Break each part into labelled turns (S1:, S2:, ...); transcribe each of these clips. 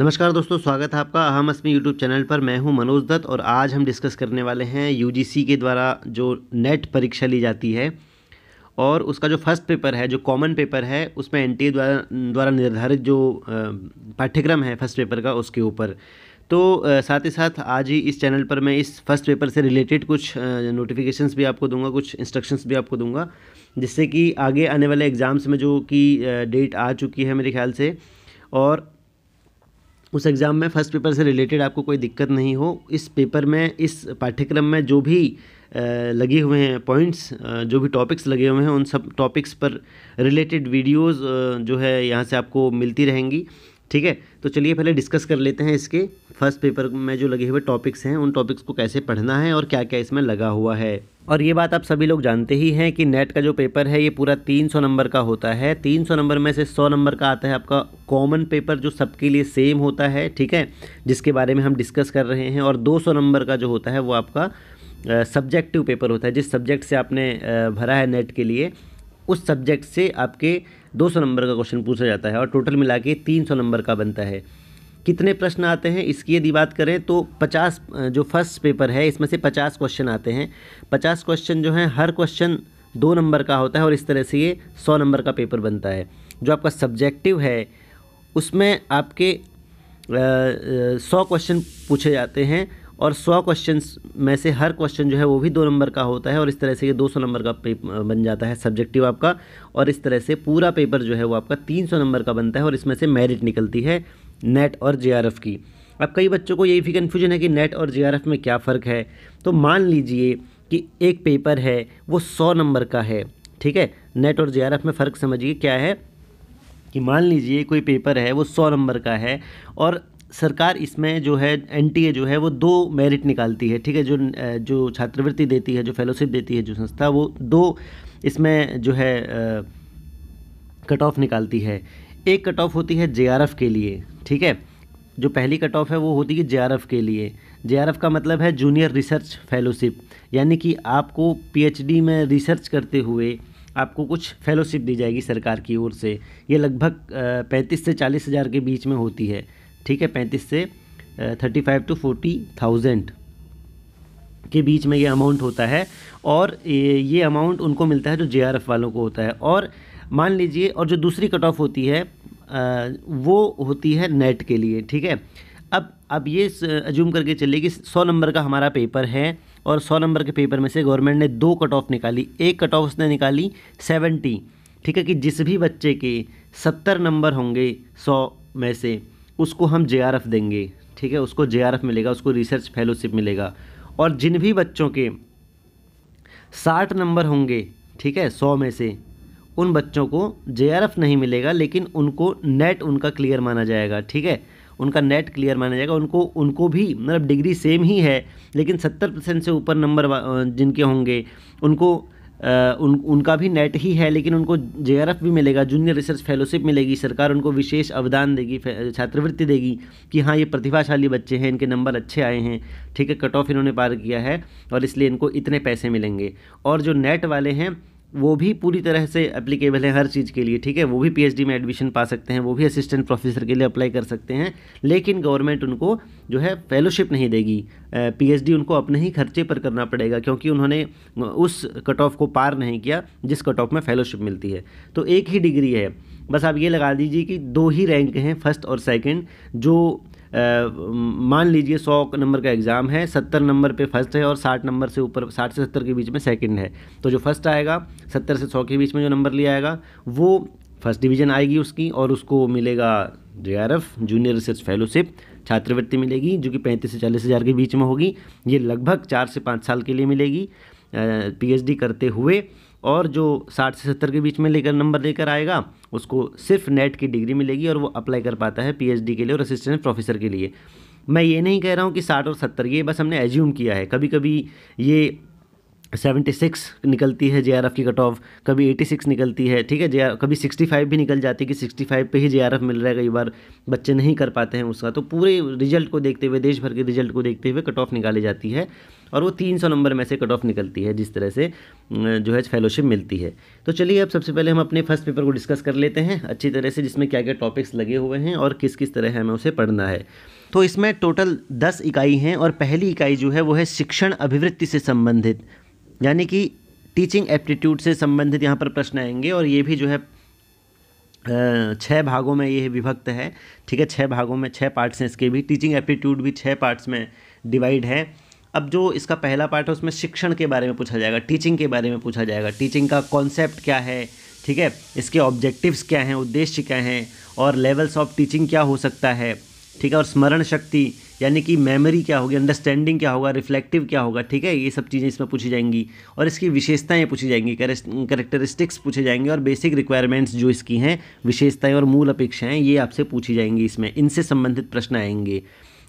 S1: नमस्कार दोस्तों, स्वागत है आपका अहम अस्मी यूट्यूब चैनल पर। मैं हूँ मनोज दत्त और आज हम डिस्कस करने वाले हैं यूजीसी के द्वारा जो नेट परीक्षा ली जाती है और उसका जो फ़र्स्ट पेपर है, जो कॉमन पेपर है, उसमें एन द्वारा द्वारा निर्धारित जो पाठ्यक्रम है फ़र्स्ट पेपर का, उसके ऊपर। तो साथ ही साथ आज ही इस चैनल पर मैं इस फ़र्स्ट पेपर से रिलेटेड कुछ नोटिफिकेशंस भी आपको दूँगा, कुछ इंस्ट्रक्शंस भी आपको दूँगा, जिससे कि आगे आने वाले एग्ज़ाम्स में जो कि डेट आ चुकी है मेरे ख्याल से, और उस एग्ज़ाम में फ़र्स्ट पेपर से रिलेटेड आपको कोई दिक्कत नहीं हो। इस पेपर में, इस पाठ्यक्रम में जो भी लगे हुए हैं पॉइंट्स जो भी टॉपिक्स लगे हुए हैं, उन सब टॉपिक्स पर रिलेटेड वीडियोस जो है यहाँ से आपको मिलती रहेंगी। ठीक है? तो चलिए पहले डिस्कस कर लेते हैं इसके फ़र्स्ट पेपर में जो लगे हुए टॉपिक्स हैं, उन टॉपिक्स को कैसे पढ़ना है और क्या क्या इसमें लगा हुआ है। और ये बात आप सभी लोग जानते ही हैं कि नेट का जो पेपर है, ये पूरा 300 नंबर का होता है। 300 नंबर में से 100 नंबर का आता है आपका कॉमन पेपर जो सबके लिए सेम होता है, ठीक है? जिसके बारे में हम डिस्कस कर रहे हैं। और 200 नंबर का जो होता है, वो आपका सब्जेक्टिव पेपर होता है, जिस सब्जेक्ट से आपने भरा है नेट के लिए। उस सब्जेक्ट से आपके 200 नंबर का क्वेश्चन पूछा जाता है और टोटल मिला के तीन सौ नंबर का बनता है। कितने प्रश्न आते हैं? इसकी यदि बात करें तो 50 जो फ़र्स्ट पेपर है, इसमें से 50 क्वेश्चन आते हैं। 50 क्वेश्चन जो हैं, हर क्वेश्चन दो नंबर का होता है और इस तरह से ये 100 नंबर का पेपर बनता है। जो आपका सब्जेक्टिव है, उसमें आपके सौ क्वेश्चन पूछे जाते हैं। और सौ क्वेश्चन में से हर क्वेश्चन जो है वो भी दो नंबर का होता है और इस तरह से ये दो सौ नंबर का पेपर बन जाता है सब्जेक्टिव आपका और इस तरह से पूरा पेपर जो है वो आपका तीन सौ नंबर का बनता है और इसमें से मेरिट निकलती है नेट और जे की। अब कई बच्चों को यही भी कन्फ्यूज़न है कि नेट और जेआरएफ में क्या फ़र्क है? तो मान लीजिए कि एक पेपर है, वो सौ नंबर का है, ठीक है? नेट और जेआरएफ में फ़र्क समझिए क्या है? कि मान लीजिए कोई पेपर है, वो सौ नंबर का है और सरकार इसमें जो है एनटीए जो है, वो दो मेरिट निकालती है, ठीक है? जो जो छात्रवृत्ति देती है, जो फेलोशिप देती है, जो संस्था, वो दो इसमें जो है कट ऑफ़ निकालती है। एक कट ऑफ़ होती है जेआरएफ के लिए, ठीक है? जो पहली कट ऑफ़ है, वो होती है जेआरएफ के लिए। जेआरएफ का मतलब है जूनियर रिसर्च फेलोशिप यानी कि आपको पीएचडी में रिसर्च करते हुए आपको कुछ फेलोशिप दी जाएगी सरकार की ओर से। ये लगभग पैंतीस से चालीस हज़ार के बीच में होती है। ठीक है, पैंतीस से thirty five to forty thousand के बीच में ये अमाउंट होता है और ये अमाउंट उनको मिलता है जो जेआरएफ वालों को होता है। और मान लीजिए, और जो दूसरी कट ऑफ़ होती है वो होती है नेट के लिए, ठीक है? अब अब ये अज्यूम करके चलिए कि सौ नंबर का हमारा पेपर है और सौ नंबर के पेपर में से गवर्नमेंट ने दो कट ऑफ़ निकाली, एक कट ऑफ़ उसने निकाली सेवेंटी ठीक है कि जिस भी बच्चे के सत्तर नंबर होंगे सौ में से उसको हम जेआरएफ देंगे, ठीक है? उसको जेआरएफ मिलेगा, उसको रिसर्च फेलोशिप मिलेगा। और जिन भी बच्चों के साठ नंबर होंगे, ठीक है, सौ में से, उन बच्चों को जेआरएफ नहीं मिलेगा, लेकिन उनको नेट उनका क्लियर माना जाएगा, ठीक है? उनका नेट क्लियर माना जाएगा, उनको उनको भी मतलब डिग्री सेम ही है, लेकिन सत्तर परसेंट से ऊपर नंबर जिनके होंगे, उनको उन, उनका भी नेट ही है, लेकिन उनको जेआरएफ भी मिलेगा, जूनियर रिसर्च फेलोशिप मिलेगी, सरकार उनको विशेष अवदान देगी छात्रवृत्ति देगी कि हाँ ये प्रतिभाशाली बच्चे हैं, इनके नंबर अच्छे आए हैं, ठीक है, कट ऑफ़ इन्होंने पार किया है, और इसलिए इनको इतने पैसे मिलेंगे। और जो नेट वाले हैं वो भी पूरी तरह से एप्लीकेबल है हर चीज़ के लिए, ठीक है? वो भी पीएचडी में एडमिशन पा सकते हैं, वो भी असिस्टेंट प्रोफेसर के लिए अप्लाई कर सकते हैं, लेकिन गवर्नमेंट उनको जो है फेलोशिप नहीं देगी। पीएचडी उनको अपने ही खर्चे पर करना पड़ेगा, क्योंकि उन्होंने उस कट ऑफ़ को पार नहीं किया, जिस कट ऑफ़ में फेलोशिप मिलती है। तो एक ही डिग्री है। बस आप ये लगा दीजिए कि दो ही रैंक हैं फ़र्स्ट और सेकेंड जो मान लीजिए सौ नंबर का एग्ज़ाम है, सत्तर नंबर पे फ़र्स्ट है और साठ नंबर से ऊपर, साठ से सत्तर के बीच में सेकंड है। तो जो फ़र्स्ट आएगा, सत्तर से सौ के बीच में जो नंबर लिया आएगा, वो फ़र्स्ट डिवीज़न आएगी उसकी और उसको मिलेगा J R F junior research fellowship, छात्रवृत्ति मिलेगी जो कि पैंतीस से चालीस हज़ार के बीच में होगी। ये लगभग चार से पाँच साल के लिए मिलेगी। पीएचडी करते हुए और जो साठ से सत्तर के बीच में लेकर, नंबर लेकर आएगा, उसको सिर्फ़ नेट की डिग्री मिलेगी और वो अप्लाई कर पाता है पीएचडी के लिए और असिस्टेंट प्रोफेसर के लिए। मैं ये नहीं कह रहा हूँ कि साठ और सत्तर, ये बस हमने एज्यूम किया है। कभी कभी ये सेवेंटी सिक्स निकलती है जे की कट ऑफ़ कभी एटी सिक्स निकलती है, ठीक है जे कभी सिक्सटी फाइव भी निकल जाती है कि सिक्सटी फाइव पे ही जेआरएफ मिल रहा है, कई बार बच्चे नहीं कर पाते हैं उसका। तो पूरे रिज़ल्ट को देखते हुए, देश भर के रिज़ल्ट को देखते हुए कट ऑफ़ निकाली जाती है। और वो तीन सौ नंबर में से कट ऑफ़ निकलती है, जिस तरह से जो है फेलोशिप मिलती है। तो चलिए, अब सबसे पहले हम अपने फ़र्स्ट पेपर को डिस्कस कर लेते हैं, अच्छी तरह से जिसमें क्या क्या टॉपिक्स लगे हुए हैं और किस किस तरह हमें उसे पढ़ना है। तो इसमें टोटल दस इकाई हैं और पहली इकाई जो है, वो है शिक्षण अभिवृत्ति से संबंधित। यानी कि टीचिंग एप्टीट्यूड से संबंधित यहाँ पर प्रश्न आएँगे और ये भी जो है छः भागों में ये विभक्त है। ठीक है छः भागों में छः पार्ट्स हैं इसके भी। टीचिंग एप्टीट्यूड भी छः पार्ट्स में डिवाइड है। अब जो इसका पहला पार्ट है, उसमें शिक्षण के बारे में पूछा जाएगा टीचिंग के बारे में पूछा जाएगा। टीचिंग का कॉन्सेप्ट क्या है? ठीक है? इसके ऑब्जेक्टिव्स क्या हैं? उद्देश्य क्या हैं? और लेवल्स ऑफ़ टीचिंग क्या हो सकता है? ठीक है? और स्मरण शक्ति, यानी कि मेमोरी क्या होगी? अंडरस्टैंडिंग क्या होगा? रिफ्लेक्टिव क्या होगा? ठीक है? ये सब चीज़ें इसमें पूछी जाएँगी। और इसकी विशेषताएँ पूछी जाएँगी। करेक्टरिस्टिक्स पूछे जाएँगे और बेसिक रिक्वायरमेंट्स जो इसकी हैं, विशेषताएँ और मूल अपेक्षाएँ, ये आपसे पूछी जाएँगी इसमें। इनसे संबंधित प्रश्न आएँगे।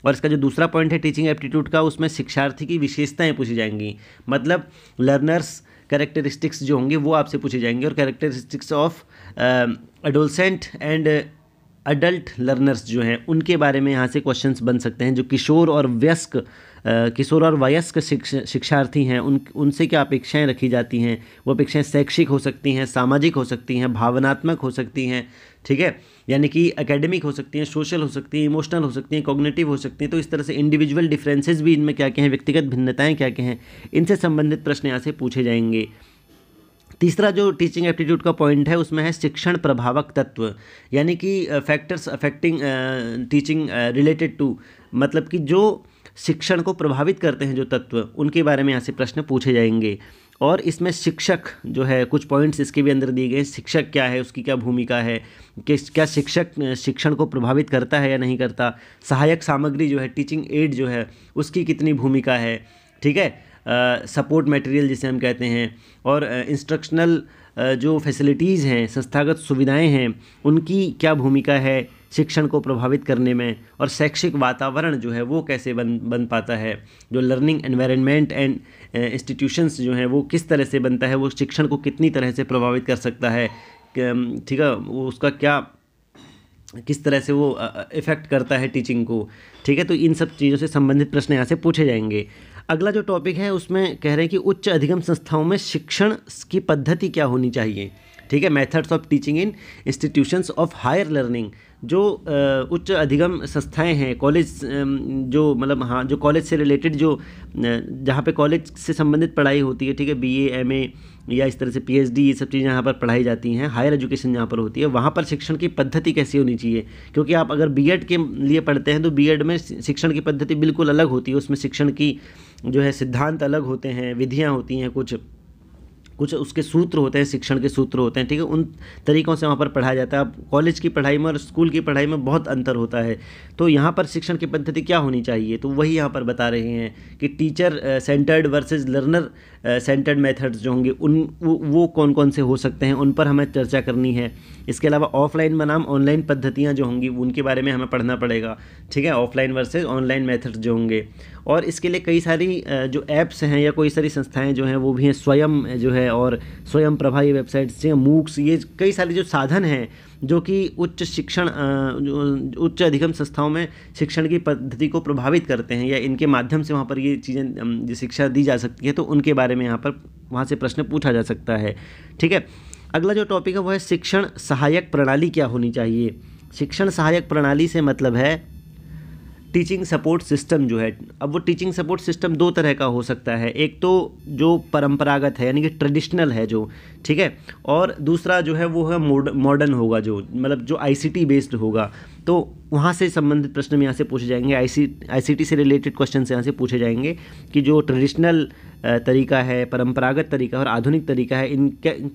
S1: और इसका जो दूसरा पॉइंट है टीचिंग एप्टीट्यूड का, उसमें शिक्षार्थी की विशेषताएँ पूछी जाएँगी। मतलब लर्नर्स करेक्टरिस्टिक्स जो होंगे, वो आपसे पूछे जाएँगे और characteristics of adolescent and adult learners जो हैं, उनके बारे में यहाँ से क्वेश्चंस बन सकते हैं, जो किशोर और व्यस्क किशोर और वयस्क शिक्षार्थी हैं, उन, उनसे क्या अपेक्षाएँ रखी जाती हैं? वो अपेक्षाएँ शैक्षिक हो सकती हैं, सामाजिक हो सकती हैं, भावनात्मक हो सकती हैं ठीक है? यानी कि एकेडमिक हो सकती हैं सोशल हो सकती हैं इमोशनल हो सकती हैं कॉग्नेटिव हो सकती हैं तो इस तरह से इंडिविजुअल डिफरेंसेस भी इनमें क्या क्या हैं, व्यक्तिगत भिन्नताएँ क्या क्या हैं, इनसे संबंधित प्रश्न यहाँ से पूछे जाएँगे। तीसरा जो टीचिंग एप्टीट्यूड का पॉइंट है, उसमें है शिक्षण प्रभावक तत्व, यानी कि factors affecting teaching related to मतलब कि जो शिक्षण को प्रभावित करते हैं, जो तत्व, उनके बारे में यहाँ से प्रश्न पूछे जाएँगे। और इसमें शिक्षक जो है कुछ पॉइंट्स इसके भी अंदर दिए गए शिक्षक क्या है उसकी क्या भूमिका है कि क्या शिक्षक शिक्षण को प्रभावित करता है या नहीं करता सहायक सामग्री जो है टीचिंग एड जो है उसकी कितनी भूमिका है ठीक है? सपोर्ट मटेरियल जिसे हम कहते हैं और इंस्ट्रक्शनल uh, जो फैसिलिटीज़ हैं संस्थागत सुविधाएँ हैं उनकी क्या भूमिका है शिक्षण को प्रभावित करने में और शैक्षिक वातावरण जो है वो कैसे बन बन पाता है जो लर्निंग एनवायरनमेंट एंड इंस्टीट्यूशंस जो हैं, वो किस तरह से बनता है, वो शिक्षण को कितनी तरह से प्रभावित कर सकता है ठीक है, वो उसका क्या, किस तरह से वो इफ़ेक्ट करता है टीचिंग को, ठीक है तो इन सब चीज़ों से संबंधित प्रश्न यहाँ से पूछे जाएँगे। अगला जो टॉपिक है, उसमें कह रहे हैं कि उच्च अधिगम संस्थाओं में शिक्षण की पद्धति क्या होनी चाहिए? ठीक है methods of teaching in institutions of higher learning जो उच्च अधिगम संस्थाएँ हैं कॉलेज जो मतलब हाँ जो कॉलेज से रिलेटेड जो जहाँ पे कॉलेज से संबंधित पढ़ाई होती है, ठीक है बीए एमए या इस तरह से पीएचडी ये सब चीज़ें यहाँ पर पढ़ाई जाती हैं हायर एजुकेशन जहाँ पर होती है, वहाँ पर शिक्षण की पद्धति कैसी होनी चाहिए? क्योंकि आप अगर बीएड के लिए पढ़ते हैं तो बीएड में शिक्षण की पद्धति बिल्कुल अलग होती है, उसमें शिक्षण की जो है सिद्धांत अलग होते हैं, विधियाँ होती हैं, कुछ कुछ उसके सूत्र होते हैं शिक्षण के सूत्र होते हैं ठीक है? उन तरीक़ों से वहाँ पर पढ़ाया जाता है। अब कॉलेज की पढ़ाई में और स्कूल की पढ़ाई में बहुत अंतर होता है। तो यहाँ पर शिक्षण की पद्धति क्या होनी चाहिए? तो वही यहाँ पर बता रहे हैं कि teacher centred versus learner centred methods जो होंगे उन वो, वो कौन कौन से हो सकते हैं? उन पर हमें चर्चा करनी है। इसके अलावा ऑफलाइन बनाम ऑनलाइन पद्धतियाँ जो होंगी उनके बारे में हमें पढ़ना पड़ेगा। ठीक है? ऑफलाइन वर्सेज ऑनलाइन मेथड्स जो होंगे। और इसके लिए कई सारी जो ऐप्स हैं या कोई सारी संस्थाएँ जो हैं, वो भी हैं स्वयं जो है और स्वयं प्रभा ये वेबसाइट्स हैं मूक्स ये कई सारे जो साधन हैं, जो कि उच्च शिक्षण उच्च अधिगम संस्थाओं में शिक्षण की पद्धति को प्रभावित करते हैं या इनके माध्यम से वहाँ पर ये चीज़ें शिक्षा दी जा सकती है तो उनके बारे में यहाँ पर वहाँ से प्रश्न पूछा जा सकता है। ठीक है? अगला जो टॉपिक है, वो है शिक्षण सहायक प्रणाली क्या होनी चाहिए? शिक्षण सहायक प्रणाली से मतलब है टीचिंग सपोर्ट सिस्टम जो है, अब वो टीचिंग सपोर्ट सिस्टम दो तरह का हो सकता है। एक तो जो परंपरागत है, यानी कि ट्रेडिशनल है जो, ठीक है? और दूसरा जो है, वो है मॉडर्न होगा जो मतलब जो आईसीटी बेस्ड होगा। तो वहाँ से संबंधित प्रश्न यहाँ से पूछे जाएँगे I C I C T से रिलेटेड क्वेश्चन यहाँ से पूछे जाएँगे कि जो ट्रेडिशनल तरीका है, परंपरागत तरीका और आधुनिक तरीका है, इन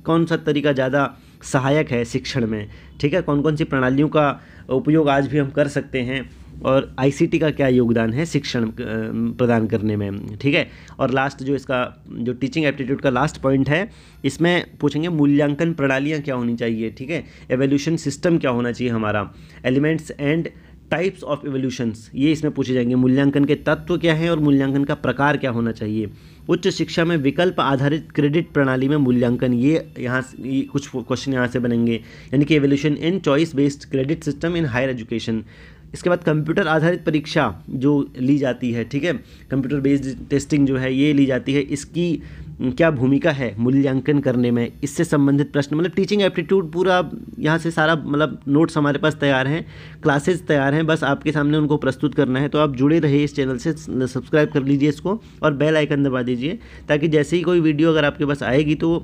S1: कौन सा तरीका ज़्यादा सहायक है शिक्षण में? ठीक है? कौन कौन सी प्रणालियों का उपयोग आज भी हम कर सकते हैं? और आईसीटी का क्या योगदान है शिक्षण प्रदान करने में? ठीक है? और लास्ट जो इसका, जो टीचिंग एप्टीट्यूड का लास्ट पॉइंट है, इसमें पूछेंगे मूल्यांकन प्रणालियाँ क्या होनी चाहिए? ठीक है? एवोल्यूशन सिस्टम क्या होना चाहिए हमारा? Elements and types of evaluations ये इसमें पूछे जाएँगे। मूल्यांकन के तत्व क्या हैं और मूल्यांकन का प्रकार क्या होना चाहिए? उच्च शिक्षा में विकल्प आधारित क्रेडिट प्रणाली में मूल्यांकन, ये यहाँ कुछ क्वेश्चन यहाँ से बनेंगे। यानी कि evaluation in choice based credit system in higher education इसके बाद कंप्यूटर आधारित परीक्षा जो ली जाती है, ठीक है? कंप्यूटर बेस्ड टेस्टिंग जो है, ये ली जाती है। इसकी क्या भूमिका है मूल्यांकन करने में? इससे संबंधित प्रश्न मतलब टीचिंग एप्टीट्यूड पूरा यहाँ से सारा मतलब नोट्स हमारे पास तैयार हैं क्लासेस तैयार हैं, बस आपके सामने उनको प्रस्तुत करना है। तो आप जुड़े रहिए इस चैनल से सब्सक्राइब कर लीजिए इसको और बेल आइकन दबा दीजिए, ताकि जैसे ही कोई वीडियो अगर आपके पास आएगी तो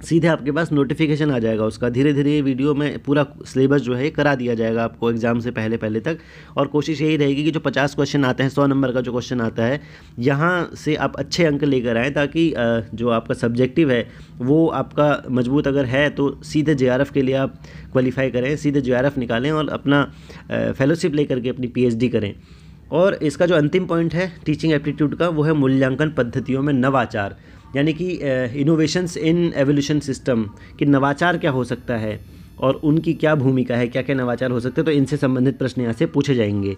S1: सीधे आपके पास नोटिफिकेशन आ जाएगा उसका। धीरे धीरे ये वीडियो में पूरा सिलेबस जो है करा दिया जाएगा आपको एग्ज़ाम से पहले पहले तक। और कोशिश यही रहेगी कि जो पचास क्वेश्चन आते हैं, सौ नंबर का जो क्वेश्चन आता है, यहाँ से आप अच्छे अंक लेकर आएँ ताकि जो आपका सब्जेक्टिव है, वो आपका मज़बूत अगर है तो सीधे जेआरएफ के लिए आप क्वालिफाई करें, सीधे जेआरएफ निकालें और अपना फेलोशिप लेकर के अपनी पीएचडी करें। और इसका जो अंतिम पॉइंट है टीचिंग एप्टीट्यूड का, वो है मूल्यांकन पद्धतियों में नवाचार। यानी कि इनोवेशंस इन एवोल्यूशन सिस्टम कि नवाचार क्या हो सकता है और उनकी क्या भूमिका है क्या क्या नवाचार हो सकते हैं तो इनसे संबंधित प्रश्न यहाँ से पूछे जाएँगे।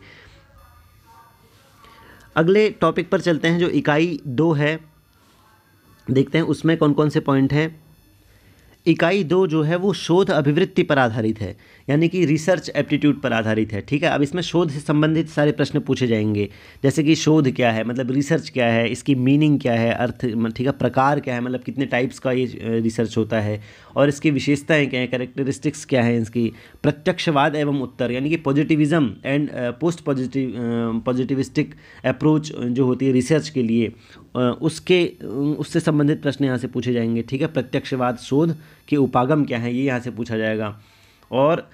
S1: अगले टॉपिक पर चलते हैं जो इकाई दो है। देखते हैं उसमें कौन कौन से पॉइंट हैं। इकाई दो जो है वो शोध अभिवृत्ति पर आधारित है, यानी कि रिसर्च एप्टीट्यूड पर आधारित है, ठीक है? अब इसमें शोध से संबंधित सारे प्रश्न पूछे जाएँगे। जैसे कि शोध क्या है मतलब रिसर्च क्या है, इसकी मीनिंग क्या है, अर्थ ठीक है, प्रकार क्या है मतलब कितने टाइप्स का ये रिसर्च होता है, और इसकी विशेषताएँ क्या हैं करेक्टरिस्टिक्स क्या हैं इसकी, प्रत्यक्षवाद एवं उत्तर, यानी कि positivism and post positive positivistic approach जो होती है रिसर्च के लिए उसके उससे संबंधित प्रश्न यहाँ से पूछे जाएँगे, ठीक है? प्रत्यक्षवाद शोध के उपागम क्या है, ये यहाँ से पूछा जाएगा। और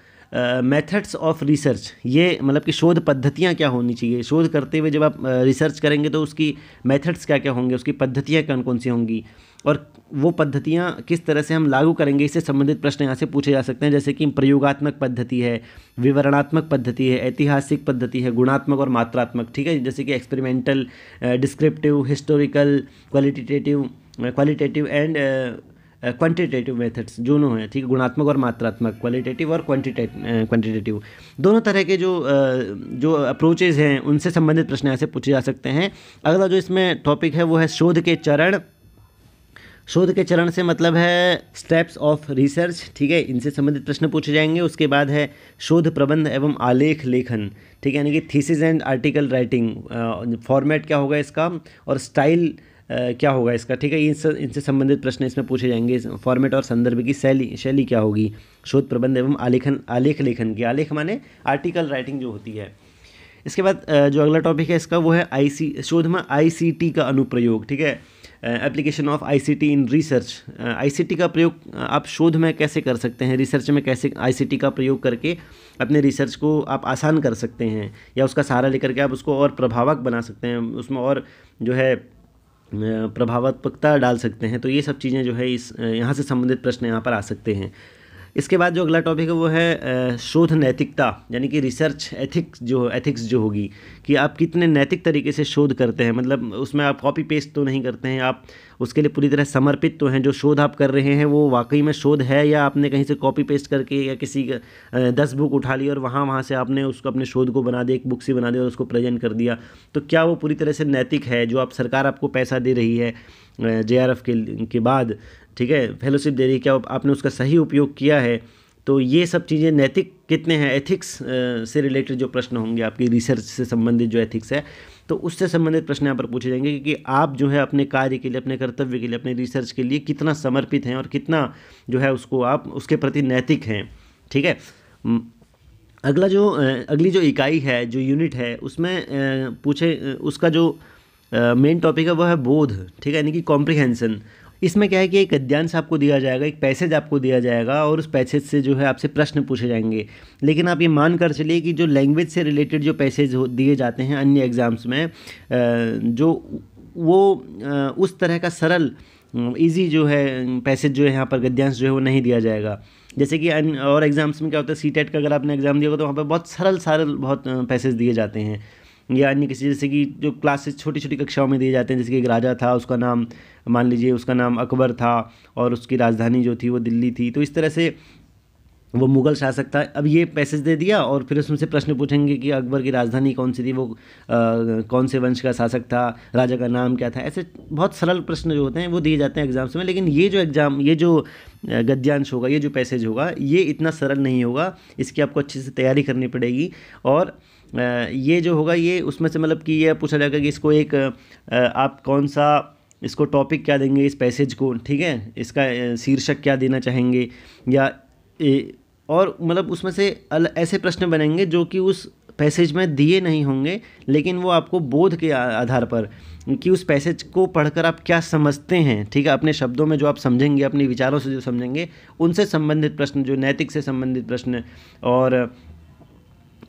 S1: मेथड्स ऑफ़ रिसर्च ये मतलब कि शोध पद्धतियाँ क्या होनी चाहिए? शोध करते हुए जब आप रिसर्च करेंगे तो उसकी मेथड्स क्या क्या होंगे? उसकी पद्धतियाँ कौन कौन सी होंगी? और वो पद्धतियाँ किस तरह से हम लागू करेंगे, इससे संबंधित प्रश्न यहाँ से पूछे जा सकते हैं, जैसे कि प्रयोगात्मक पद्धति है, विवरणात्मक पद्धति है, ऐतिहासिक पद्धति है, गुणात्मक और मात्रात्मक, ठीक है? जैसे कि experimental descriptive historical qualitative qualitative and quantitative methods दोनों हैं, ठीक गुणात्मक और मात्रात्मक क्वालिटेटिव और क्वांटिटेटिव दोनों तरह के जो जो अप्रोचेज़ हैं, उनसे संबंधित प्रश्न यहाँ से पूछे जा सकते हैं। अगला जो इसमें टॉपिक है, वो है शोध के चरण। शोध के चरण से मतलब है स्टेप्स ऑफ़ रिसर्च ठीक है? इनसे संबंधित प्रश्न पूछे जाएँगे, उसके बाद है शोध प्रबंध एवं आलेख लेखन, ठीक है? यानी कि thesis and article writing format क्या होगा इसका और स्टाइल क्या होगा इसका, ठीक है? इनसे इनसे संबंधित प्रश्न इसमें पूछे जाएँगे। फॉर्मेट और संदर्भ की शैली शैली क्या होगी? शोध प्रबंध एवं आलेखन, आलेख लेखन की। आलेख माने आर्टिकल राइटिंग जो होती है। इसके बाद जो अगला टॉपिक है इसका, वो है आई सी शोध में आईसीटी का अनुप्रयोग, ठीक है? Application of ICT in research ICT का प्रयोग आप शोध में कैसे कर सकते हैं? रिसर्च में कैसे आईसीटी का प्रयोग करके अपने रिसर्च को आप आसान कर सकते हैं? या उसका सहारा लेकर के आप उसको और प्रभावक बना सकते हैं? उसमें और जो है प्रभावत्मकता डाल सकते हैं? तो ये सब चीज़ें जो है इस यहाँ से संबंधित प्रश्न यहाँ पर आ सकते हैं। इसके बाद जो अगला टॉपिक है, वो है शोध नैतिकता, यानी कि रिसर्च एथिक्स जो एथिक्स जो होगी, कि आप कितने नैतिक तरीके से शोध करते हैं। मतलब उसमें आप कॉपी पेस्ट तो नहीं करते हैं, आप उसके लिए पूरी तरह समर्पित तो हैं। जो शोध आप कर रहे हैं, वो वाकई में शोध है, या आपने कहीं से कॉपी पेस्ट करके या किसी दस बुक उठा ली और वहाँ वहाँ से आपने उसको अपने शोध को बना दिया, एक बुक से बना दिया और उसको प्रेजेंट कर दिया? तो क्या वो पूरी तरह से नैतिक है, जो आप सरकार आपको पैसा दे रही है? जे आर के के बाद, ठीक है? फेलोशिप दे रही है क्या आपने उसका सही उपयोग किया है तो ये सब चीज़ें नैतिक कितने हैं? एथिक्स से रिलेटेड जो प्रश्न होंगे, आपकी रिसर्च से संबंधित जो एथिक्स है तो उससे संबंधित प्रश्न यहाँ पर पूछे जाएँगे कि आप जो है अपने कार्य के लिए, अपने कर्तव्य के लिए, अपने रिसर्च के लिए कितना समर्पित हैं और कितना जो है उसको आप, उसके प्रति नैतिक हैं, ठीक है? अगला जो अगली जो इकाई है, जो यूनिट है, उसमें पूछे उसका जो मेन टॉपिक है, वो है बोध, ठीक है? यानी कि कॉम्प्रिहेंसन इसमें क्या है कि एक गद्यांश आपको दिया जाएगा, एक पैसेज आपको दिया जाएगा, और उस पैसेज से जो है आपसे प्रश्न पूछे जाएँगे. लेकिन आप ये मान कर चलिए कि जो लैंग्वेज से रिलेटेड जो पैसेज दिए जाते हैं अन्य एग्ज़ाम्स में जो वो उस तरह का सरल इजी जो है पैसेज जो है, यहाँ पर गद्यांश जो है, वो नहीं दिया जाएगा. जैसे कि और एग्ज़ाम्स में क्या होता है सी टेट का अगर आपने एग्ज़ाम दिया होगा तो वहाँ पर बहुत सरल सरल बहुत पैसेज दिए जाते हैं. या अन्य किसी जैसे कि जो क्लासेस छोटी छोटी कक्षाओं में दिए जाते हैं जैसे कि एक राजा था उसका नाम मान लीजिए उसका नाम अकबर था और उसकी राजधानी जो थी वो दिल्ली थी। तो इस तरह से वो मुगल शासक था। अब ये पैसेज दे दिया और फिर उसमें से प्रश्न पूछेंगे कि अकबर की राजधानी कौन सी थी? वो आ, कौन से वंश का शासक था? राजा का नाम क्या था? ऐसे बहुत सरल प्रश्न जो होते हैं वो दिए जाते हैं एग्ज़ाम्स में। लेकिन ये जो एग्ज़ाम ये जो गद्यांश होगा ये जो पैसेज होगा ये इतना सरल नहीं होगा। इसकी आपको अच्छे से तैयारी करनी पड़ेगी। और ये जो होगा, ये उसमें से मतलब कि ये पूछा जाएगा कि इसको एक आप कौन सा इसको टॉपिक क्या देंगे, इस पैसेज को, ठीक है? इसका शीर्षक क्या देना चाहेंगे? या और मतलब उसमें से ऐसे प्रश्न बनेंगे जो कि उस पैसेज में दिए नहीं होंगे, लेकिन वो आपको बोध के आधार पर कि उस पैसेज को पढ़कर आप क्या समझते हैं, ठीक है? अपने शब्दों में जो आप समझेंगे, अपने विचारों से जो समझेंगे, उनसे संबंधित प्रश्न, जो नैतिक से संबंधित प्रश्न और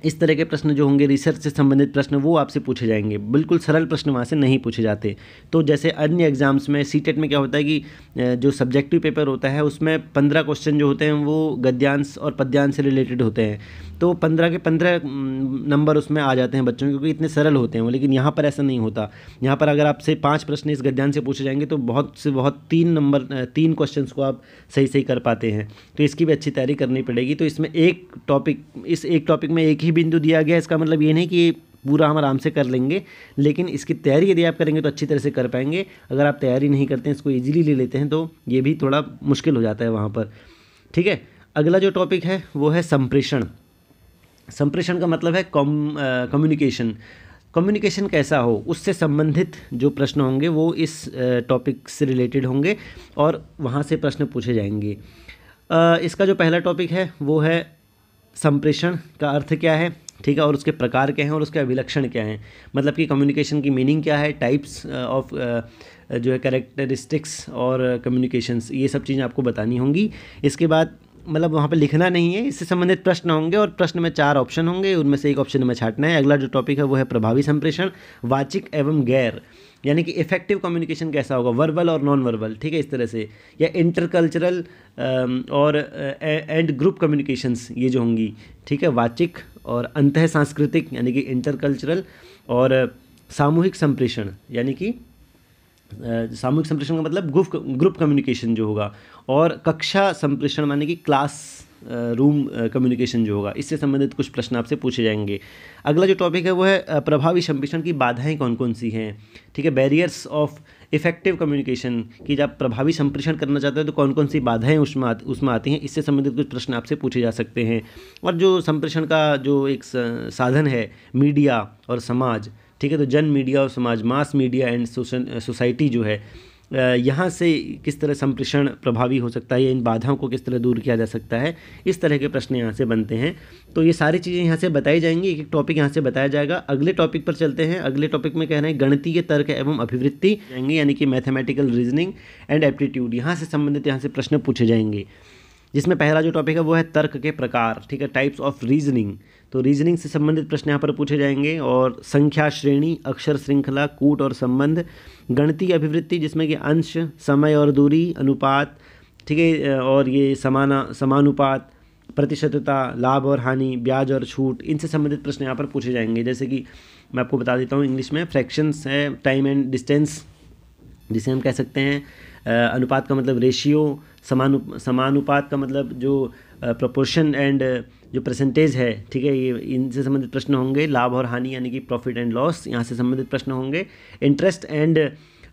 S1: इस तरह के प्रश्न जो होंगे रिसर्च से संबंधित प्रश्न, वो आपसे पूछे जाएँगे। बिल्कुल सरल प्रश्न वहाँ से नहीं पूछे जाते। तो जैसे अन्य एग्ज़ाम्स में सी में क्या होता है कि जो सब्जेक्टिव पेपर होता है, उसमें पंद्रह क्वेश्चन जो होते हैं, वो गद्यांश और पद्यांश से रिलेटेड होते हैं। तो पंद्रह के पंद्रह नंबर उसमें आ जाते हैं बच्चों क्योंकि इतने सरल होते हैं वो, लेकिन यहाँ पर ऐसा नहीं होता। यहाँ पर अगर आपसे पाँच प्रश्न इस गद्यान से पूछे जाएँगे तो बहुत से, बहुत तीन नंबर तीन क्वेश्चन को आप सही सही कर पाते हैं। तो इसकी भी अच्छी तैयारी करनी पड़ेगी। तो इसमें एक टॉपिक इस एक टॉपिक में एक ही बिंदु दिया गया इसका मतलब ये नहीं कि पूरा हम आराम से कर लेंगे, लेकिन इसकी तैयारी यदि आप करेंगे तो अच्छी तरह से कर पाएँगे। अगर आप तैयारी नहीं करते हैं, इसको ईजिली ले लेते हैं तो ये भी थोड़ा मुश्किल हो जाता है वहाँ पर। ठीक है? अगला जो टॉपिक है, वो है संप्रेषण। संप्रेषण का मतलब है कॉम कम्युनिकेशन कम्युनिकेशन कैसा हो, उससे संबंधित जो प्रश्न होंगे वो इस टॉपिक से रिलेटेड होंगे और वहाँ से प्रश्न पूछे जाएँगे। इसका जो पहला टॉपिक है, वो है संप्रेषण का अर्थ क्या है, ठीक है, और उसके प्रकार क्या हैं और उसके अभिलक्षण क्या हैं। मतलब कि कम्युनिकेशन की मीनिंग क्या है टाइप्स ऑफ़ जो है करेक्टरिस्टिक्स और कम्युनिकेशंस ये सब चीज़ें आपको बतानी होंगी। इसके बाद मतलब वहाँ पे लिखना नहीं है, इससे संबंधित प्रश्न होंगे और प्रश्न में चार ऑप्शन होंगे, उनमें से एक ऑप्शन में छाटना है। अगला जो टॉपिक है वो है प्रभावी संप्रेषण, वाचिक एवं गैर। यानी कि इफ़ेक्टिव कम्युनिकेशन कैसा होगा? वर्बल और नॉन वर्बल ठीक है, इस तरह से। या इंटरकल्चरल और एंड ग्रुप कम्युनिकेशंस ये जो होंगी, ठीक है, वाचिक और अंत सांस्कृतिक, यानी कि इंटरकल्चरल और सामूहिक संप्रेषण। यानी कि सामूहिक संप्रेषण का मतलब ग्रुप ग्रुप कम्युनिकेशन जो होगा। और कक्षा संप्रेषण, माने कि क्लास रूम कम्युनिकेशन जो होगा, इससे संबंधित कुछ प्रश्न आपसे पूछे जाएँगे। अगला जो टॉपिक है वो है प्रभावी संप्रेषण की बाधाएँ कौन कौन सी हैं? ठीक है बैरियर्स ऑफ़ इफ़ेक्टिव कम्युनिकेशन कि जब प्रभावी संप्रेषण करना चाहते हैं तो कौन कौन सी बाधाएँ उसमें उसमें आती हैं? इससे संबंधित कुछ प्रश्न आपसे पूछे जा सकते हैं। और जो संप्रेषण का जो एक साधन है मीडिया और समाज, ठीक है तो जन मीडिया और समाज मास मीडिया एंड सोसाइटी जो है यहाँ से किस तरह संप्रेषण प्रभावी हो सकता है या इन बाधाओं को किस तरह दूर किया जा सकता है, इस तरह के प्रश्न यहाँ से बनते हैं। तो ये सारी चीज़ें यहाँ से बताई जाएँगी, एक एक टॉपिक यहाँ से बताया जाएगा। अगले टॉपिक पर चलते हैं। अगले टॉपिक में कह रहे हैं, गणितीय तर्क एवं अभिवृत्ति जाएँगे, यानी कि मैथमेटिकल रीजनिंग एंड एप्टीट्यूड यहाँ से संबंधित यहाँ से प्रश्न पूछे जाएँगे। जिसमें पहला जो टॉपिक है, वो है तर्क के प्रकार, ठीक है टाइप्स ऑफ़ रीजनिंग तो रीजनिंग से संबंधित प्रश्न यहाँ पर पूछे जाएँगे और संख्या श्रेणी, अक्षर श्रृंखला, कूट और संबंध। गणितीय अभिवृत्ति, जिसमें कि अंश, समय और दूरी, अनुपात, ठीक है, और ये समाना, समानुपात, प्रतिशतता, लाभ और हानि, ब्याज और छूट, इनसे संबंधित प्रश्न यहाँ पर पूछे जाएँगे। जैसे कि मैं आपको बता देता हूँ, इंग्लिश में फ्रैक्शंस है टाइम एंड डिस्टेंस जिसे हम कह सकते हैं अनुपात का मतलब रेशियो समानु, समानुपात का मतलब जो प्रोपोर्शन एंड जो परसेंटेज है, ठीक है, ये इनसे संबंधित प्रश्न होंगे। लाभ और हानि यानी कि प्रॉफिट एंड लॉस यहाँ से संबंधित प्रश्न होंगे। इंटरेस्ट एंड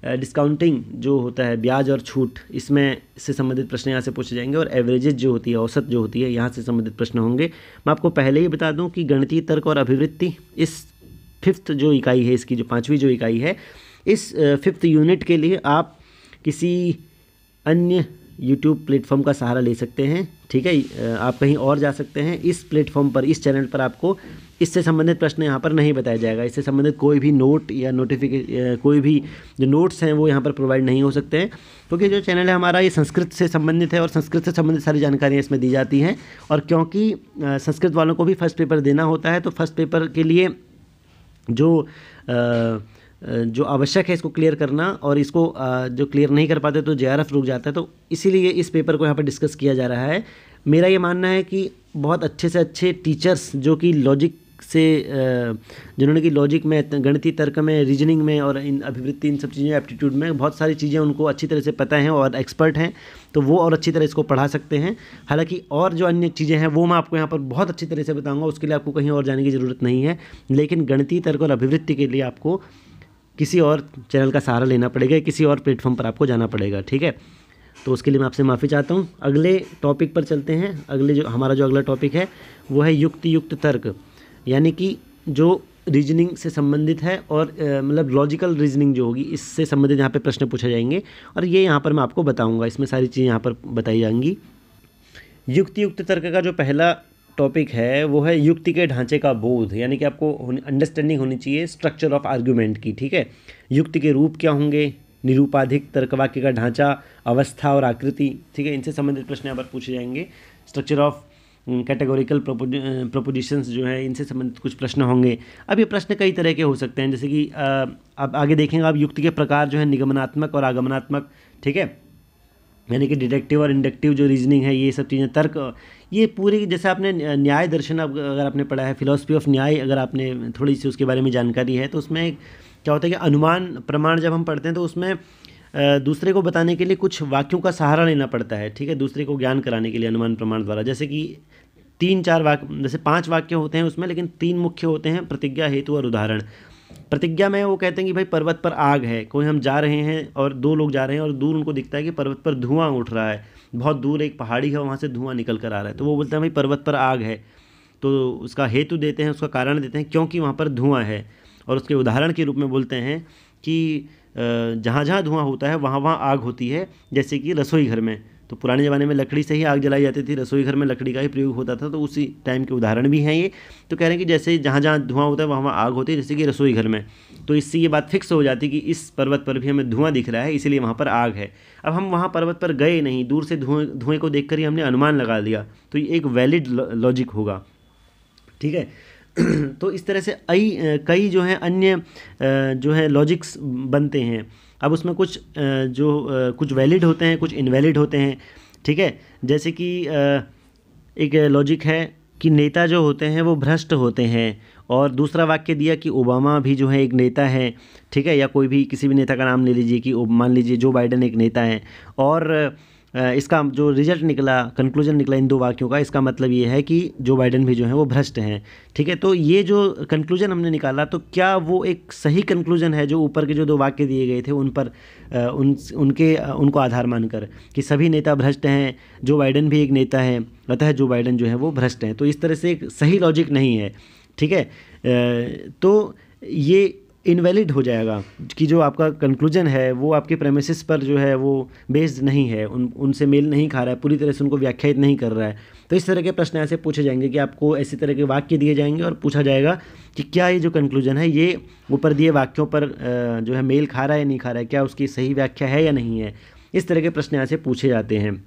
S1: डिस्काउंटिंग जो होता है, ब्याज और छूट, इसमें से संबंधित प्रश्न यहाँ से पूछे जाएँगे और एवरेजेज जो होती है, औसत जो होती है, यहाँ से संबंधित प्रश्न होंगे। मैं आपको पहले ही बता दूँ कि गणितीय तर्क और अभिवृत्ति, इस फिफ्थ जो इकाई है, इसकी जो पाँचवीं जो इकाई है इस फिफ्थ यूनिट के लिए आप किसी अन्य यूट्यूब प्लेटफॉर्म का सहारा ले सकते हैं ठीक है? आप कहीं और जा सकते हैं इस प्लेटफॉर्म पर इस चैनल पर आपको इससे संबंधित प्रश्न यहाँ पर नहीं बताया जाएगा। इससे संबंधित कोई भी नोट या नोटिफिके कोई भी जो नोट्स हैं वो यहाँ पर प्रोवाइड नहीं हो सकते हैं क्योंकि जो चैनल है हमारा ये संस्कृत से संबंधित है और संस्कृत से संबंधित सारी जानकारियाँ इसमें दी जाती हैं। और क्योंकि संस्कृत वालों को भी फ़र्स्ट पेपर देना होता है तो फ़र्स्ट पेपर के लिए जो आ, जो आवश्यक है इसको क्लियर करना और इसको जो क्लियर नहीं कर पाते तो जे रुक जाता है। तो इसीलिए इस पेपर को यहाँ पर डिस्कस किया जा रहा है। मेरा ये मानना है कि बहुत अच्छे से अच्छे टीचर्स जो कि लॉजिक से जिन्होंने कि लॉजिक में, गणितीय तर्क में रीजनिंग में और इन अभिवृत्ति, इन सब चीज़ें एप्टीट्यूड में, बहुत सारी चीज़ें उनको अच्छी तरह से पता हैं और एक्सपर्ट हैं तो वो और अच्छी तरह इसको पढ़ा सकते हैं। हालाँकि और जो अन्य चीज़ें हैं, वो मैं आपको यहाँ पर बहुत अच्छी तरह से बताऊँगा, उसके लिए आपको कहीं और जाने की ज़रूरत नहीं है। लेकिन गणितीय तर्क और अभिवृत्ति के लिए आपको किसी और चैनल का सहारा लेना पड़ेगा, किसी और प्लेटफॉर्म पर आपको जाना पड़ेगा, ठीक है? तो उसके लिए मैं आपसे माफ़ी चाहता हूँ। अगले टॉपिक पर चलते हैं। अगले जो, हमारा जो अगला टॉपिक है, वो है युक्त युक्त तर्क। यानी कि जो रीजनिंग से संबंधित है और मतलब लॉजिकल रीजनिंग जो होगी, इससे संबंधित यहाँ पे प्रश्न पूछे जाएँगे। और ये यहाँ पर मैं आपको बताऊँगा। इसमें सारी चीज़ें यहाँ पर बताई जाएँगी। युक्त युक्त तर्क का जो पहला टॉपिक है, वो है युक्ति के ढांचे का बोध, यानी कि आपको अंडरस्टैंडिंग होनी चाहिए स्ट्रक्चर ऑफ़ आर्ग्यूमेंट की, ठीक है? युक्ति के रूप क्या होंगे? निरूपाधिक तर्कवाक्य का ढांचा, अवस्था और आकृति, ठीक है? इनसे संबंधित प्रश्न यहाँ पर पूछे जाएँगे। स्ट्रक्चर ऑफ़ कैटेगोरिकल प्रोपोजिशंस जो है, इनसे संबंधित कुछ प्रश्न होंगे। अब ये प्रश्न कई तरह के हो सकते हैं, जैसे कि अब आगे देखेंगे, आप युक्ति के प्रकार जो है, निगमनात्मक और आगमनात्मक, ठीक है? यानी कि डिटेक्टिव और इंडक्टिव जो रीजनिंग है, ये सब चीज़ें, तर्क, ये पूरी जैसे आपने न्याय दर्शन अगर आपने पढ़ा है फिलोसफी ऑफ़ न्याय अगर आपने थोड़ी सी उसके बारे में जानकारी है तो उसमें क्या होता है कि अनुमान, प्रमाण जब हम पढ़ते हैं तो उसमें दूसरे को बताने के लिए कुछ वाक्यों का सहारा लेना पड़ता है, ठीक है? दूसरे को ज्ञान कराने के लिए अनुमान, प्रमाण द्वारा। जैसे कि तीन चार वाक्य जैसे पाँच वाक्य होते हैं उसमें, लेकिन तीन मुख्य होते हैं, प्रतिज्ञा, हेतु और उदाहरण। प्रतिज्ञा में वो कहते हैं कि भाई पर्वत पर आग है, कोई हम जा रहे हैं और दो लोग जा रहे हैं और दूर उनको दिखता है कि पर्वत पर धुआँ उठ रहा है, बहुत दूर एक पहाड़ी है वहाँ से धुआँ निकल कर आ रहा है। तो वो बोलते हैं, भाई पर्वत पर आग है। तो उसका हेतु देते हैं, उसका कारण देते हैं क्योंकि वहाँ पर धुआँ है और उसके उदाहरण के रूप में बोलते हैं कि जहाँ जहाँ धुआँ होता है वहाँ वहाँ आग होती है, जैसे कि रसोई घर में। तो पुराने ज़माने में लकड़ी से ही आग जलाई जाती थी, रसोई घर में लकड़ी का ही प्रयोग होता था तो उसी टाइम के उदाहरण भी हैं ये। तो कह रहे हैं कि जैसे जहाँ जहाँ धुआँ होता है, वहाँ वहाँ आग होती है, जैसे कि रसोई घर में। तो इससे ये बात फिक्स हो जाती कि इस पर्वत पर भी हमें धुआँ दिख रहा है, इसीलिए वहाँ पर आग है। अब हम वहाँ पर्वत पर गए नहीं, दूर से धुएँ धुएँ को देख ही हमने अनुमान लगा दिया तो ये एक वैलिड लॉजिक होगा। ठीक है? तो इस तरह से कई जो हैं, अन्य जो है लॉजिक्स बनते हैं। अब उसमें कुछ जो कुछ वैलिड होते हैं, कुछ इनवैलिड होते हैं, ठीक है? जैसे कि एक लॉजिक है कि नेता जो होते हैं, वो भ्रष्ट होते हैं, और दूसरा वाक्य दिया कि ओबामा भी जो है एक नेता है, ठीक है? या कोई भी किसी भी नेता का नाम ले लीजिए कि, मान लीजिए जो बाइडन एक नेता है, और इसका जो रिज़ल्ट निकला कंक्लूजन निकला इन दो वाक्यों का, इसका मतलब ये है कि जो बाइडन भी जो है वो भ्रष्ट हैं। ठीक है? तो ये जो कंक्लूजन हमने निकाला तो क्या वो एक सही कंक्लूजन है जो ऊपर के जो दो वाक्य दिए गए थे, उन पर उन, उनके उनको आधार मानकर कि सभी नेता भ्रष्ट हैं, जो बाइडन भी एक नेता है, अतः जो बाइडन जो है वो भ्रष्ट हैं। तो इस तरह से एक सही लॉजिक नहीं है। ठीक है? तो ये इनवैलिड हो जाएगा, कि जो आपका कंक्लूजन है, वो आपके प्रेमिसिस पर जो है, वो बेस्ड नहीं है, उन, उनसे मेल नहीं खा रहा है, पूरी तरह से उनको व्याख्यात नहीं कर रहा है। तो इस तरह के प्रश्न ऐसे पूछे जाएँगे कि आपको ऐसी तरह के वाक्य दिए जाएँगे और पूछा जाएगा कि क्या ये जो कंक्लूजन है, ये ऊपर दिए वाक्यों पर जो है मेल खा रहा है या नहीं खा रहा है, क्या उसकी सही व्याख्या है या नहीं है? इस तरह के प्रश्न ऐसे पूछे जाते हैं।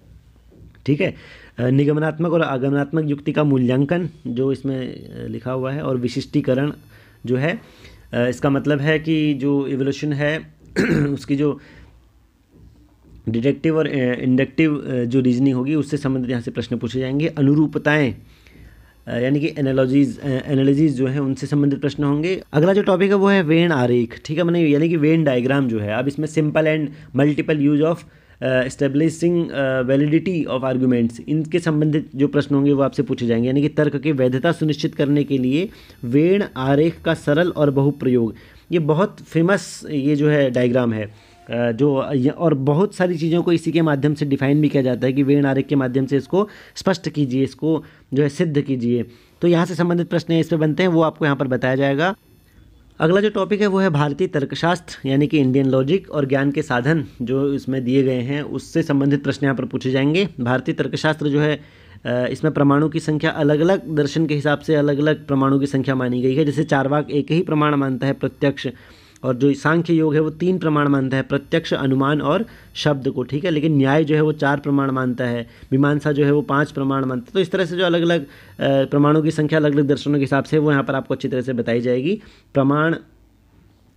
S1: ठीक है? निगमनात्मक और आगमनात्मक युक्ति का मूल्यांकन, जो इसमें लिखा हुआ है, और विशिष्टीकरण जो है इसका मतलब है कि जो इवोल्यूशन है, उसकी जो डिटेक्टिव और इंडक्टिव जो रीजनिंग होगी, उससे संबंधित यहाँ से प्रश्न पूछे जाएँगे। अनुरूपताएँ यानी कि एनालॉजीज एनालॉजीज जो है, उनसे संबंधित प्रश्न होंगे। अगला जो टॉपिक है, वो है वेन आरेख, ठीक है? मैंने यानी कि वेन डायग्राम जो है। अब इसमें simple and multiple use of establishing validity of arguments इनके संबंधित जो प्रश्न होंगे वो आपसे पूछे जाएँगे। यानी कि तर्क की वैधता सुनिश्चित करने के लिए वेण आरेख का सरल और बहुप्रयोग। ये बहुत फ़ेमस ये जो है डायग्राम है। जो और बहुत सारी चीज़ों को इसी के माध्यम से डिफाइन भी किया जाता है कि वेण आरेख के माध्यम से इसको स्पष्ट कीजिए, इसको जो है सिद्ध कीजिए। तो यहाँ से संबंधित प्रश्न इस पर बनते हैं, वो आपको यहाँ पर बताया जाएगा। अगला जो टॉपिक है वो है भारतीय तर्कशास्त्र, यानी कि इंडियन लॉजिक और ज्ञान के साधन जो इसमें दिए गए हैं, उससे संबंधित प्रश्न यहाँ पर पूछे जाएँगे। भारतीय तर्कशास्त्र जो है इसमें परमाणु की संख्या अलग अलग दर्शन के हिसाब से अलग अलग परमाणु की संख्या मानी गई है। जैसे चारवाक एक ही प्रमाण मानता है, प्रत्यक्ष और जो सांख्य योग है वो तीन प्रमाण मानता है, प्रत्यक्ष, अनुमान और शब्द को, ठीक है? लेकिन न्याय जो है वो चार प्रमाण मानता है। मीमांसा जो है वो पाँच प्रमाण मानता है। तो इस तरह से जो अलग अलग प्रमाणों की संख्या अलग अलग दर्शनों के हिसाब से वो यहाँ पर आपको अच्छी तरह से बताई जाएगी। प्रमाण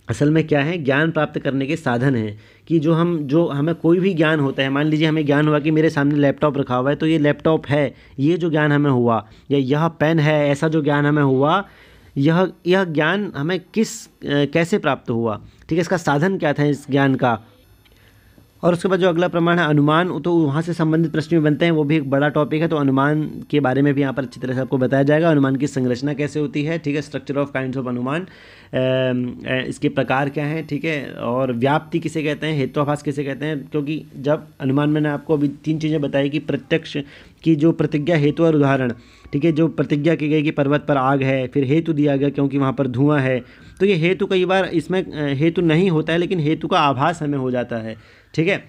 S1: असल में क्या है? ज्ञान प्राप्त करने के साधन हैं कि जो हम, जो हमें कोई भी ज्ञान होता है, मान लीजिए हमें ज्ञान हुआ कि मेरे सामने लैपटॉप रखा हुआ है तो ये लैपटॉप है, ये जो ज्ञान हमें हुआ, या यह पेन है, ऐसा जो ज्ञान हमें हुआ यह यह ज्ञान हमें किस कैसे प्राप्त हुआ? ठीक है, इसका साधन क्या था इस ज्ञान का? और उसके बाद जो अगला प्रमाण है, अनुमान तो वहाँ से संबंधित प्रश्न भी बनते हैं, वो भी एक बड़ा टॉपिक है तो अनुमान के बारे में भी यहाँ पर अच्छी तरह से आपको बताया जाएगा। अनुमान की संरचना कैसे होती है, ठीक है? स्ट्रक्चर ऑफ़ काइंड ऑफ़ अनुमान। इसके प्रकार क्या हैं, ठीक है? और व्याप्ति किसे कहते हैं हेत्वाभास किसे कहते हैं? क्योंकि जब अनुमान, मैंने आपको अभी तीन चीज़ें बताई कि प्रत्यक्ष की जो प्रतिज्ञा, हेतु और उदाहरण, ठीक है? जो प्रतिज्ञा की गई कि पर्वत पर आग है, फिर हेतु दिया गया क्योंकि वहाँ पर धुआँ है तो ये हेतु कई बार इसमें हेतु नहीं होता है, लेकिन हेतु का आभास हमें हो जाता है। ठीक है?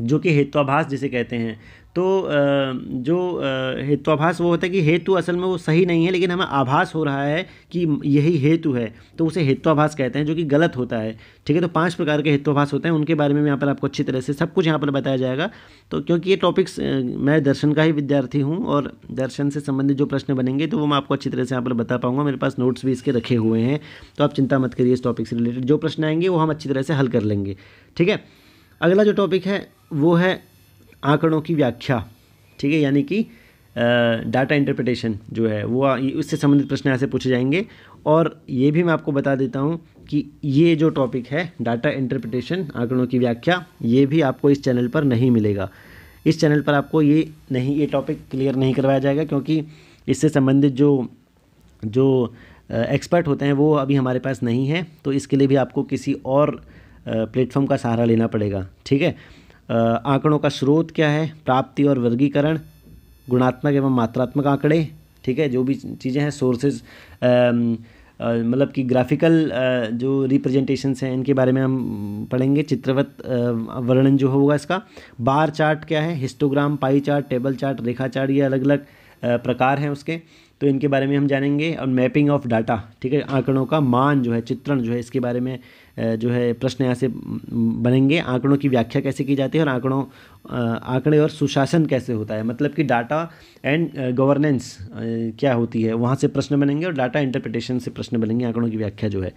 S1: जो कि हेत्वाभास जिसे कहते हैं। तो जो हेत्वाभास वो होता है कि हेतु असल में वो सही नहीं है, लेकिन हमें आभास हो रहा है कि यही हेतु है तो उसे हेत्वाभास कहते हैं, जो कि गलत होता है। ठीक है तो पाँच प्रकार के हेत्वाभास होते हैं, उनके बारे में यहाँ पर आपको अच्छी तरह से सब कुछ यहाँ पर बताया जाएगा। तो क्योंकि ये टॉपिक्स मैं दर्शन का ही विद्यार्थी हूँ और दर्शन से संबंधित जो प्रश्न बनेंगे तो वो मैं आपको अच्छी तरह से यहाँ पर बता पाऊँगा। मेरे पास नोट्स भी इसके रखे हुए हैं तो आप चिंता मत करिए इस टॉपिक से रिलेटेड जो प्रश्न आएँगे, वो हम अच्छी तरह से हल कर लेंगे। ठीक है, अगला जो टॉपिक है, वो है आंकड़ों की व्याख्या, ठीक है? यानी कि डाटा इंटरप्रिटेशन जो है, वो उससे संबंधित प्रश्न ऐसे पूछे जाएँगे। और ये भी मैं आपको बता देता हूँ कि ये जो टॉपिक है डाटा इंटरप्रिटेशन आंकड़ों की व्याख्या, ये भी आपको इस चैनल पर नहीं मिलेगा। इस चैनल पर आपको ये नहीं, ये टॉपिक क्लियर नहीं करवाया जाएगा क्योंकि इससे संबंधित जो जो एक्सपर्ट होते हैं, वो अभी हमारे पास नहीं है तो इसके लिए भी आपको किसी और प्लेटफॉर्म का सहारा लेना पड़ेगा, ठीक है? आंकड़ों का स्रोत क्या है? प्राप्ति और वर्गीकरण, गुणात्मक एवं मात्रात्मक आंकड़े, ठीक है? जो भी चीज़ें हैं सोर्सेज मतलब कि ग्राफिकल जो रिप्रेजेंटेशंस हैं, इनके बारे में हम पढ़ेंगे। चित्रवत वर्णन जो होगा इसका। बार चार्ट क्या है? Histogram pie chart table chart रेखा चार्ट ये अलग अलग प्रकार हैं उसके। तो इनके बारे में हम जानेंगे। और मैपिंग ऑफ़ डाटा ठीक है? आंकड़ों का मान जो है, चित्रण जो है, इसके बारे में जो है, प्रश्न यहाँ से बनेंगे। आंकड़ों की व्याख्या कैसे की जाती है और आंकड़ों आंकड़े और सुशासन कैसे होता है? मतलब कि डाटा एंड गवर्नेंस क्या होती है? वहाँ से प्रश्न बनेंगे और डाटा इंटरप्रिटेशन से प्रश्न बनेंगे, आंकड़ों की व्याख्या जो है।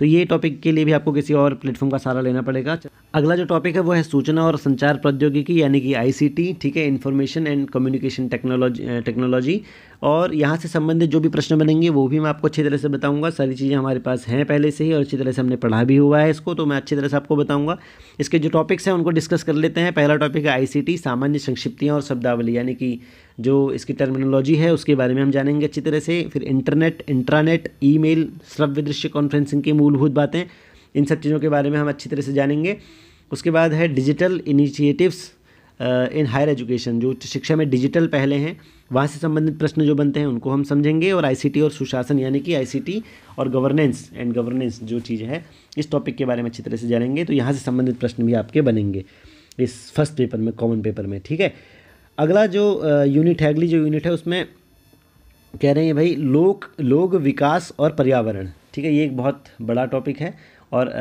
S1: तो ये टॉपिक के लिए भी आपको किसी और प्लेटफॉर्म का सहारा लेना पड़ेगा। अगला जो टॉपिक है, वो है सूचना और संचार प्रौद्योगिकी, यानी कि आईसीटी ठीक है? Information and communication technology technology और यहाँ से संबंधित जो भी प्रश्न बनेंगे, वो भी मैं आपको अच्छी तरह से बताऊँगा। सारी चीज़ें हमारे पास हैं पहले से ही और अच्छी तरह से हमने पढ़ा भी हुआ है इसको तो मैं अच्छी तरह से आपको बताऊँगा। इसके जो टॉपिक्स हैं, उनको डिस्कस कर लेते हैं। पहला टॉपिक है आईसीटी सामान्य संक्षिप्तियाँ और शब्दावली, यानी कि जो इसकी टर्मिनोलॉजी है, उसके बारे में हम जानेंगे अच्छी तरह से। फिर इंटरनेट इंट्रानेट ईमेल श्रव्य दृश्य कॉन्फ्रेंसिंग की मूलभूत बातें, इन सब चीज़ों के बारे में हम अच्छी तरह से जानेंगे। उसके बाद है digital initiatives in higher education जो शिक्षा में डिजिटल पहले हैं, वहाँ से संबंधित प्रश्न जो बनते हैं, उनको हम समझेंगे और आईसीटी और सुशासन, यानी कि आईसीटी और गवर्नेंस एंड गवर्नेंस जो चीज़ है, इस टॉपिक के बारे में अच्छी तरह से जानेंगे तो यहाँ से संबंधित प्रश्न भी आपके बनेंगे, इस फ़र्स्ट पेपर में कॉमन पेपर में, ठीक है? अगला जो यूनिट है, अगली जो यूनिट है, उसमें कह रहे हैं भाई, लोक, लोग विकास और पर्यावरण, ठीक है? ये एक बहुत बड़ा टॉपिक है और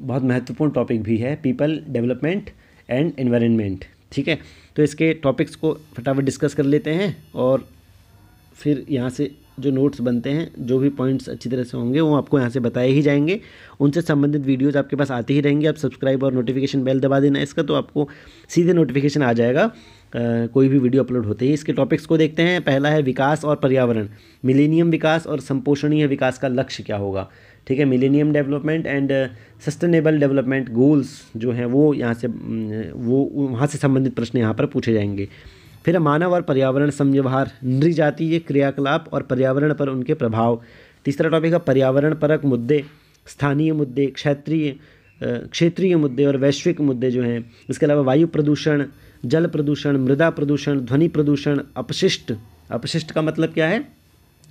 S1: बहुत महत्वपूर्ण टॉपिक भी है पीपल डेवलपमेंट एंड एनवायरनमेंट ठीक है? तो इसके टॉपिक्स को फटाफट डिस्कस कर लेते हैं और फिर यहाँ से जो नोट्स बनते हैं, जो भी पॉइंट्स अच्छी तरह से होंगे, वो आपको यहाँ से बताए ही जाएँगे। उनसे संबंधित वीडियोज़ आपके पास आते ही रहेंगे। आप सब्सक्राइब और नोटिफिकेशन बेल दबा देना इसका तो आपको सीधे नोटिफिकेशन आ जाएगा। कोई भी वीडियो अपलोड होते ही। इसके टॉपिक्स को देखते हैं। पहला है विकास और पर्यावरण। मिलेनियम विकास और संपोषणीय विकास का लक्ष्य क्या होगा? ठीक है millennium development and sustainable development goals जो हैं, वो यहाँ से वो वहाँ से संबंधित प्रश्न यहाँ पर पूछे जाएँगे। फिर मानव और पर्यावरण समव्यवहार नृजातीय क्रियाकलाप और पर्यावरण पर उनके प्रभाव। तीसरा टॉपिक है पर्यावरण परक मुद्दे, स्थानीय मुद्दे, क्षेत्रीय क्षेत्रीय मुद्दे और वैश्विक मुद्दे जो हैं। इसके अलावा वायु प्रदूषण, जल प्रदूषण, मृदा प्रदूषण, ध्वनि प्रदूषण, अपशिष्ट। अपशिष्ट का मतलब क्या है?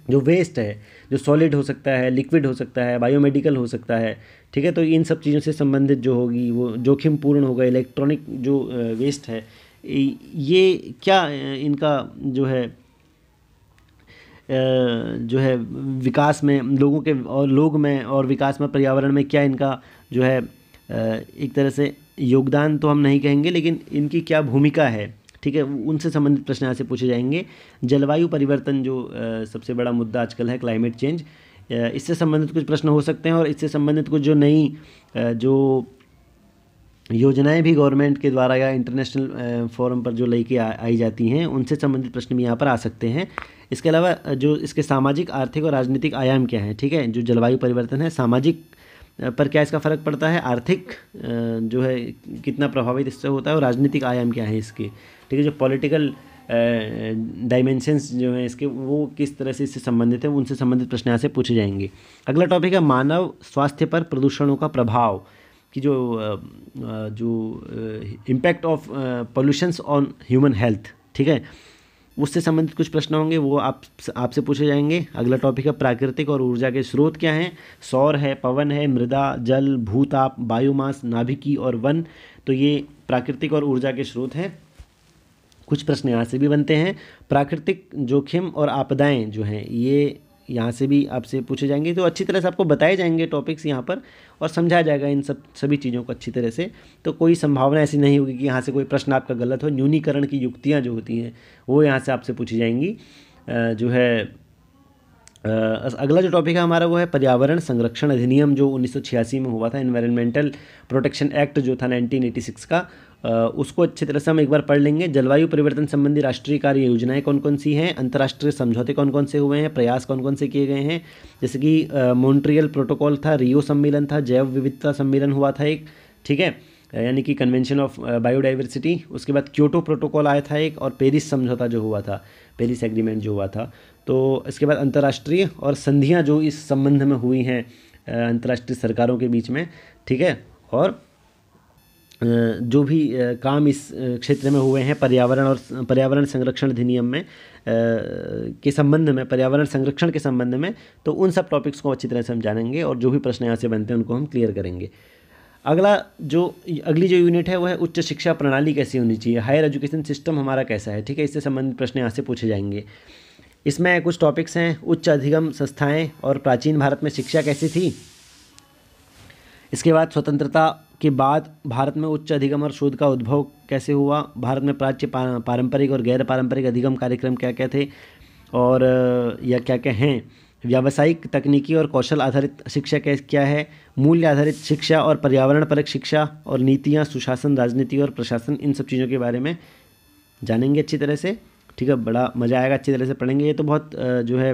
S1: जो वेस्ट है, जो सॉलिड हो सकता है लिक्विड हो सकता है बायोमेडिकल हो सकता है, ठीक है? तो इन सब चीज़ों से संबंधित जो होगी, वो जोखिम पूर्ण होगा इलेक्ट्रॉनिक जो वेस्ट है, ये क्या इनका जो है जो है विकास में, लोगों के, और लोग में, और विकास में, पर्यावरण में क्या इनका जो है एक तरह से योगदान तो हम नहीं कहेंगे, लेकिन इनकी क्या भूमिका है? ठीक है उनसे संबंधित प्रश्न यहाँ से पूछे जाएँगे। जलवायु परिवर्तन जो सबसे बड़ा मुद्दा आजकल है क्लाइमेट चेंज इससे संबंधित कुछ प्रश्न हो सकते हैं और इससे संबंधित कुछ जो नई जो योजनाएँ भी गवर्नमेंट के द्वारा या इंटरनेशनल फोरम पर जो लेके आई जाती हैं, उनसे संबंधित प्रश्न भी यहाँ पर आ सकते हैं। इसके अलावा जो इसके सामाजिक, आर्थिक और राजनीतिक आयाम क्या हैं, ठीक है? जो जलवायु परिवर्तन है, सामाजिक पर क्या इसका फ़र्क पड़ता है? आर्थिक जो है, कितना प्रभावित इससे होता है और राजनीतिक आयाम क्या है इसके? ठीक है जो पॉलिटिकल डायमेंशंस जो हैं इसके, वो किस तरह से इससे संबंधित है, उनसे संबंधित प्रश्न यहाँ से पूछे जाएँगे। अगला टॉपिक है मानव स्वास्थ्य पर प्रदूषणों का प्रभाव, कि जो जो impact of pollutions on human health ठीक है? उससे संबंधित कुछ प्रश्न होंगे, वो आप, आपसे पूछे जाएँगे। अगला टॉपिक है प्राकृतिक और ऊर्जा के स्रोत क्या हैं? सौर है, पवन है, मृदा, जल भूताप बायोमास, नाभिकी और वन तो ये प्राकृतिक और ऊर्जा के स्रोत हैं। कुछ प्रश्न यहाँ से भी बनते हैं। प्राकृतिक जोखिम और आपदाएँ जो हैं, ये यहाँ से भी आपसे पूछे जाएँगे। तो अच्छी तरह से आपको बताए जाएँगे टॉपिक्स यहाँ पर और समझाया जाएगा इन सब, सभी चीज़ों को अच्छी तरह से। तो कोई संभावना ऐसी नहीं होगी कि यहाँ से कोई प्रश्न आपका गलत हो। न्यूनीकरण की युक्तियाँ जो होती हैं, वो यहाँ से आपसे पूछी जाएँगी। जो है अगला जो टॉपिक है हमारा वो है पर्यावरण संरक्षण अधिनियम जो उन्नीस सौ छियासी में हुआ था। इन्वायरमेंटल प्रोटेक्शन एक्ट जो था 1986 का। उसको अच्छी तरह से हम एक बार पढ़ लेंगे। जलवायु परिवर्तन संबंधी राष्ट्रीय कार्य योजनाएँ कौन कौन सी हैं? अंतर्राष्ट्रीय समझौते कौन कौन से हुए हैं? प्रयास कौन कौन से किए गए हैं? जैसे कि मॉन्ट्रियल प्रोटोकॉल था रियो सम्मेलन था, जैव विविधता सम्मेलन हुआ था एक, ठीक है? यानी कि कन्वेंशन ऑफ़ बायोडाइवर्सिटी उसके बाद क्योटो प्रोटोकॉल आया था एक, और पेरिस समझौता जो हुआ था पेरिस एग्रीमेंट जो हुआ था। तो इसके बाद अंतर्राष्ट्रीय और संधियाँ जो इस संबंध में हुई हैं अंतर्राष्ट्रीय सरकारों के बीच में, ठीक है? और जो भी काम इस क्षेत्र में हुए हैं, पर्यावरण और पर्यावरण संरक्षण अधिनियम में के संबंध में, पर्यावरण संरक्षण के संबंध में तो उन सब टॉपिक्स को अच्छी तरह से हम जानेंगे और जो भी प्रश्न यहाँ से बनते हैं, उनको हम क्लियर करेंगे। अगला जो, अगली जो यूनिट है, वो है उच्च शिक्षा प्रणाली कैसी होनी चाहिए? हायर एजुकेशन सिस्टम हमारा कैसा है? ठीक है, इससे संबंधित प्रश्न यहाँ से पूछे जाएँगे। इसमें कुछ टॉपिक्स हैं, उच्च अधिगम संस्थाएँ और प्राचीन भारत में शिक्षा कैसी थी? इसके बाद स्वतंत्रता के बाद भारत में उच्च अधिगम और शोध का उद्भव कैसे हुआ? भारत में प्राच्य पारंपरिक और गैर पारंपरिक अधिगम कार्यक्रम क्या क्या थे? और या क्या क्या हैं? व्यावसायिक तकनीकी और कौशल आधारित शिक्षा क्या है? मूल्य आधारित शिक्षा और पर्यावरण परक शिक्षा और नीतियाँ, सुशासन, राजनीति और प्रशासन, इन सब चीज़ों के बारे में जानेंगे अच्छी तरह से। ठीक है, बड़ा मज़ा आएगा अच्छी तरह से पढ़ेंगे। ये तो बहुत जो है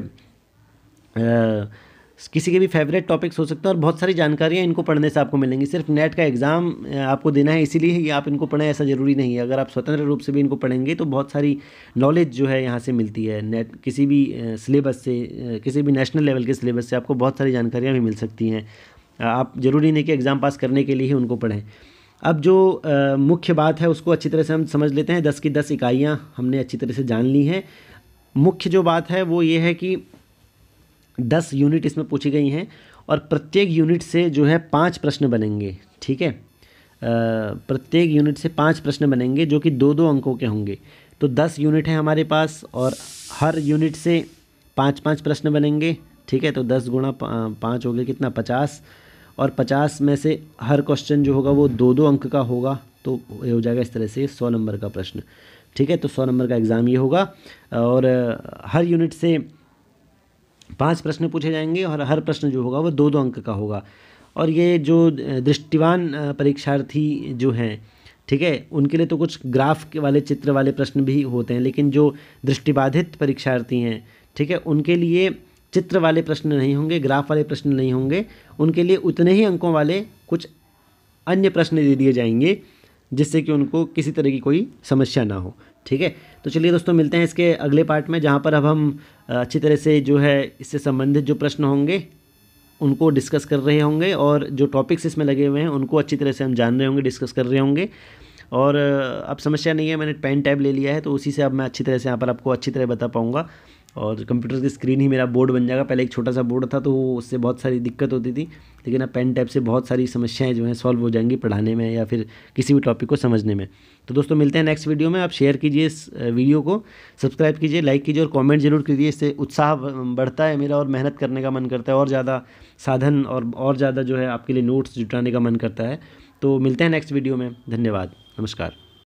S1: किसी के भी फेवरेट टॉपिक्स हो सकते हैं और बहुत सारी जानकारियाँ इनको पढ़ने से आपको मिलेंगी। सिर्फ़ नेट का एग्ज़ाम आपको देना है इसीलिए ही आप इनको पढ़ें, ऐसा ज़रूरी नहीं है। अगर आप स्वतंत्र रूप से भी इनको पढ़ेंगे तो बहुत सारी नॉलेज जो है यहाँ से मिलती है। नेट किसी भी सिलेबस से किसी भी नेशनल लेवल के सिलेबस से आपको बहुत सारी जानकारियाँ भी मिल सकती हैं। आप ज़रूरी नहीं कि एग्ज़ाम पास करने के लिए ही उनको पढ़ें। अब जो मुख्य बात है उसको अच्छी तरह से हम समझ लेते हैं। दस की दस इकाइयाँ हमने अच्छी तरह से जान ली हैं। मुख्य जो बात है वो ये है कि दस यूनिट इसमें पूछी गई हैं और प्रत्येक यूनिट से जो है पाँच प्रश्न बनेंगे, ठीक है? प्रत्येक यूनिट से पाँच प्रश्न बनेंगे जो कि दो दो अंकों के होंगे। तो दस यूनिट है हमारे पास और हर यूनिट से पाँच पाँच प्रश्न बनेंगे, ठीक है? तो दस गुणा पाँच हो गया कितना? पचास। और पचास में से हर क्वेश्चन जो होगा वो दो दो अंक का होगा तो ये हो जाएगा इस तरह से सौ नंबर का प्रश्न, ठीक है? तो सौ नंबर का एग्ज़ाम ये होगा और हर यूनिट से पाँच प्रश्न पूछे जाएँगे और हर प्रश्न जो होगा वो दो दो अंक का होगा। और ये जो दृष्टिवान परीक्षार्थी जो हैं, ठीक है, उनके लिए तो कुछ ग्राफ के वाले, चित्र वाले प्रश्न भी होते हैं, लेकिन जो दृष्टिबाधित परीक्षार्थी हैं, ठीक है, उनके लिए चित्र वाले प्रश्न नहीं होंगे, ग्राफ वाले प्रश्न नहीं होंगे, उनके लिए उतने ही अंकों वाले कुछ अन्य प्रश्न दे दिए जाएँगे, जिससे कि उनको किसी तरह की कोई समस्या ना हो। ठीक है? तो चलिए दोस्तों, मिलते हैं इसके अगले पार्ट में, जहाँ पर अब हम अच्छी तरह से जो है, इससे संबंधित जो प्रश्न होंगे, उनको डिस्कस कर रहे होंगे और जो टॉपिक्स इसमें लगे हुए हैं, उनको अच्छी तरह से हम जान रहे होंगे डिस्कस कर रहे होंगे। और अब समस्या नहीं है, मैंने पेन टैब ले लिया है तो उसी से अब मैं अच्छी तरह से यहाँ पर आपको अच्छी तरह बता पाऊँगा। और कंप्यूटर की स्क्रीन ही मेरा बोर्ड बन जाएगा। पहले एक छोटा सा बोर्ड था तो उससे बहुत सारी दिक्कत होती थी, लेकिन अब पेन टैप से बहुत सारी समस्याएँ जो हैं सॉल्व हो जाएँगी पढ़ाने में या फिर किसी भी टॉपिक को समझने में। तो दोस्तों, मिलते हैं नेक्स्ट वीडियो में। आप शेयर कीजिए इस वीडियो को सब्सक्राइब कीजिए लाइक कीजिए और कॉमेंट ज़रूर कीजिए। इससे उत्साह बढ़ता है मेरा और मेहनत करने का मन करता है। और ज़्यादा साधन और और ज़्यादा जो है आपके लिए नोट्स जुटाने का मन करता है। तो मिलते हैं नेक्स्ट वीडियो में। धन्यवाद। नमस्कार।